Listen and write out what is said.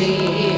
see.